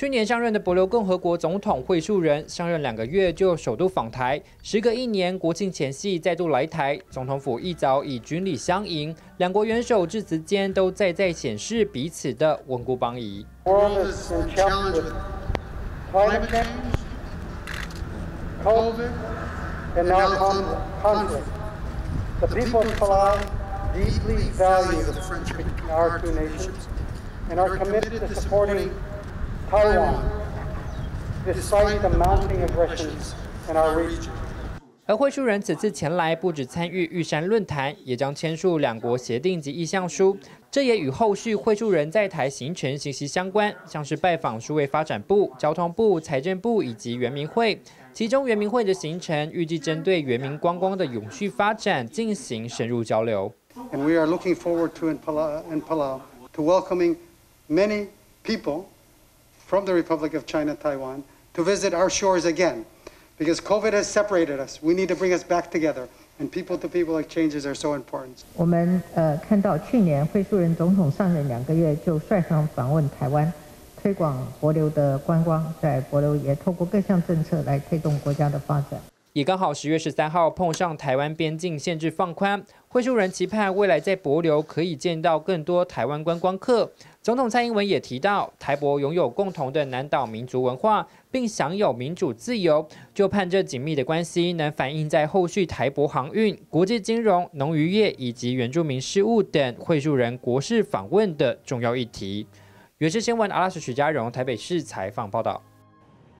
去年上任的博流共和国总统惠树人上任两个月就首度访台，时隔一年国庆前夕再度来台，总统府一早以军礼相迎，两国元首致辞间都再再显示彼此的稳固邦谊。Sorry the mountain impressions in our region 而会书人此次前来，不止参与玉山论坛，也将签署两国协定及意向书。这也与后续会书人在台行程息息相关，像是拜访数位发展部、交通部、财政部以及圆明会。其中圆明会的行程预计针对圆明观光的永续发展进行深入交流。And we are looking forward to in Palau, in Palau to welcoming many people. from the Republic of China, Taiwan, to visit our shores again. Because COVID has separated us. We need to bring us back together. And people-to-people exchanges are so important. 我们呃看到去年惠树人总统上任两个月就率团访问台湾，推广博流的观光，在博流也透过各项政策来推动国家的发展。 也刚好十月十三号碰上台湾边境限制放宽，会书人期盼未来在博流可以见到更多台湾观光客。总统蔡英文也提到，台博拥有共同的南岛民族文化，并享有民主自由，就盼这紧密的关系能反映在后续台博航运、国际金融、农渔业以及原住民事务等会书人国事访问的重要议题。原视新闻阿拉斯许家荣台北市采访报道。